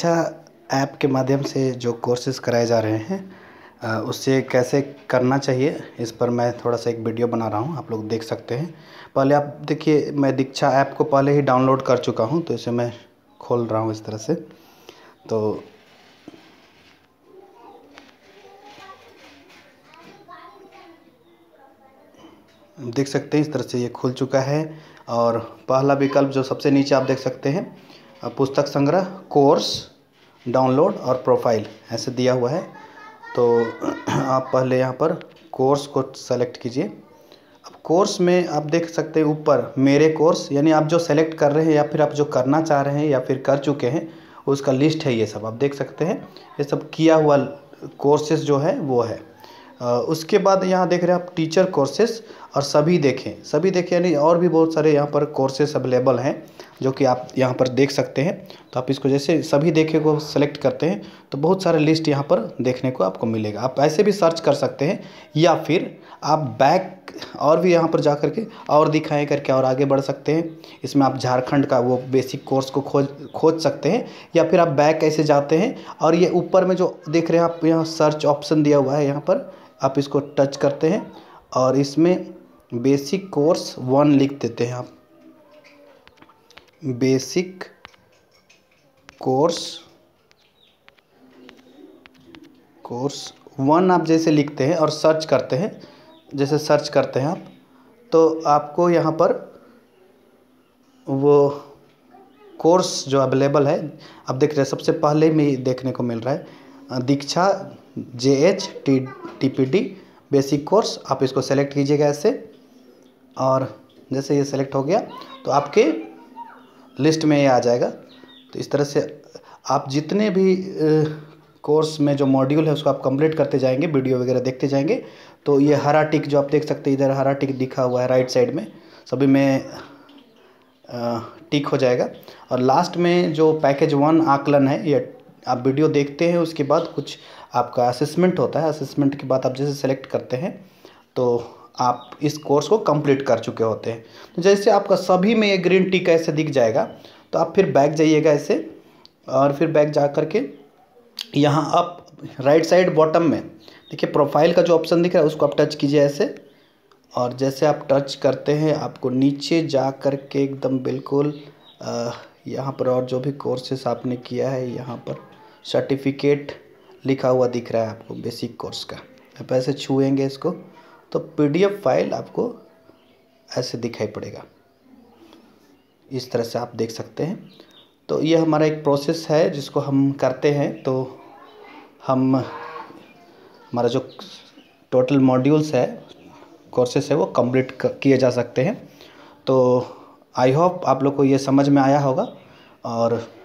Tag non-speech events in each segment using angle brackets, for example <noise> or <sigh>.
दीक्षा app के माध्यम से जो कोर्सेज कराए जा रहे हैं उससे कैसे करना चाहिए, इस पर मैं थोड़ा सा एक वीडियो बना रहा हूँ, आप लोग देख सकते हैं। पहले आप देखिए, मैं दीक्षा ऐप को पहले ही डाउनलोड कर चुका हूँ तो इसे मैं खोल रहा हूँ इस तरह से। तो देख सकते हैं, इस तरह से ये खुल चुका है, और पहला विकल्प जो सबसे नीचे आप देख सकते हैं पुस्तक संग्रह, कोर्स, डाउनलोड और प्रोफ़ाइल ऐसे दिया हुआ है। तो <clears throat> आप पहले यहाँ पर कोर्स को सेलेक्ट कीजिए। अब कोर्स में आप देख सकते हैं ऊपर, मेरे कोर्स, यानी आप जो सेलेक्ट कर रहे हैं या फिर आप जो करना चाह रहे हैं या फिर कर चुके हैं, उसका लिस्ट है ये सब। आप देख सकते हैं, ये सब किया हुआ कोर्सेज जो है, वो है। उसके बाद यहाँ देख रहे हैं आप टीचर कोर्सेज और सभी देखें। सभी देखें, यानी और भी बहुत सारे यहाँ पर कोर्सेज अवेलेबल हैं। जो कि आप यहाँ पर देख सकते हैं। तो आप इसको जैसे सभी देखे को सेलेक्ट करते हैं तो बहुत सारे लिस्ट यहाँ पर देखने को आपको मिलेगा। आप ऐसे भी सर्च कर सकते हैं, या फिर आप बैक और भी यहाँ पर जा करके और दिखाएँ, करके और आगे बढ़ सकते हैं। इसमें आप झारखंड का वो बेसिक कोर्स को खोज खोज सकते हैं, या फिर आप बैक ऐसे जाते हैं और ये ऊपर में जो देख रहे हैं आप, यहाँ सर्च ऑप्शन दिया हुआ है यहाँ पर, आप इसको टच करते हैं और इसमें बेसिक कोर्स वन लिख देते हैं आप। बेसिक कोर्स कोर्स वन आप जैसे लिखते हैं और सर्च करते हैं, जैसे सर्च करते हैं आप तो आपको यहाँ पर वो कोर्स जो अवेलेबल है, आप देख रहे हैं, सबसे पहले में देखने को मिल रहा है, Diksha J H T T P D basic course, आप इसको सेलेक्ट कीजिएगा ऐसे, और जैसे ये सेलेक्ट हो गया तो आपके लिस्ट में ये आ जाएगा। तो इस तरह से आप जितने भी कोर्स में जो मॉड्यूल है, उसको आप कंप्लीट करते जाएँगे, वीडियो वगैरह देखते जाएँगे। तो ये हरा टिक जो आप देख सकते हैं, इधर हरा टिक दिखा हुआ है राइट साइड में, सभी में टिक हो जाएगा। और लास्ट में जो पैकेज वन आकलन है, ये आप वीडियो देखते हैं, उसके बाद कुछ आपका असेसमेंट होता है। असेसमेंट के बाद आप जैसे सेलेक्ट करते हैं तो आप इस कोर्स को कंप्लीट कर चुके होते हैं। तो जैसे आपका सभी में ये ग्रीन टिक ऐसे दिख जाएगा तो आप फिर बैक जाइएगा ऐसे, और फिर बैक जा कर के यहाँ आप राइट साइड बॉटम में, देखिए प्रोफ़ाइल का जो ऑप्शन दिख रहा है, उसको आप टच कीजिए ऐसे, और जैसे आप टच करते हैं, आपको नीचे जा कर के एकदम बिल्कुल यहाँ पर और जो भी कोर्सेस आपने किया है, यहाँ पर सर्टिफिकेट लिखा हुआ दिख रहा है आपको, बेसिक कोर्स का। आप ऐसे छुएँगे इसको तो पीडीएफ फ़ाइल आपको ऐसे दिखाई पड़ेगा। इस तरह से आप देख सकते हैं। तो ये हमारा एक प्रोसेस है जिसको हम करते हैं। तो हम, हमारा जो टोटल मॉड्यूल्स है कोर्सेस है, वो कंप्लीट किए जा सकते हैं। तो आई होप आप लोग को ये समझ में आया होगा और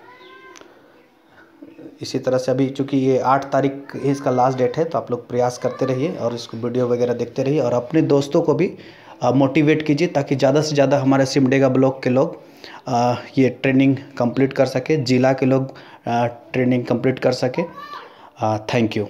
इसी तरह से अभी चूँकि ये आठ तारीख इसका लास्ट डेट है तो आप लोग प्रयास करते रहिए और इसको वीडियो वगैरह देखते रहिए और अपने दोस्तों को भी मोटिवेट कीजिए ताकि ज़्यादा से ज़्यादा हमारे सिमडेगा ब्लॉक के लोग आ, ये ट्रेनिंग कंप्लीट कर सके ज़िला के लोग आ, ट्रेनिंग कंप्लीट कर सके। Thank you